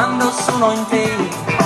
quando sono in te